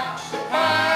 back.